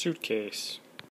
suitcase.